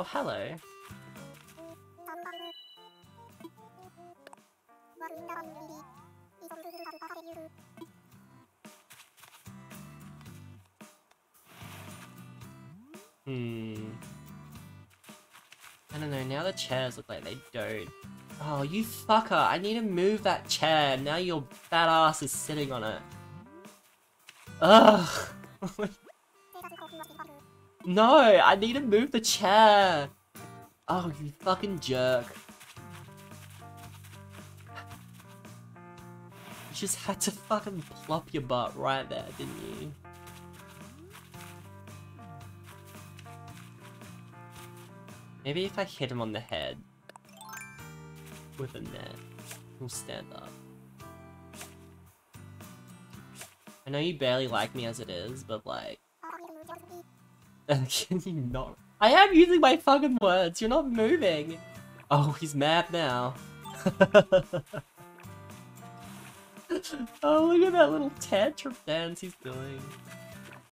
Oh, hello. Hmm. I don't know, now the chairs look like they don't. Oh, you fucker, I need to move that chair. Now your fat ass is sitting on it. Ugh. no, I need to move the chair. Oh, you fucking jerk. You just had to fucking plop your butt right there, didn't you? Maybe if I hit him on the head with a net, he'll stand up. I know you barely like me as it is, but like... Can you not? I am using my fucking words, you're not moving! Oh, he's mad now. oh, look at that little tantrum dance he's doing.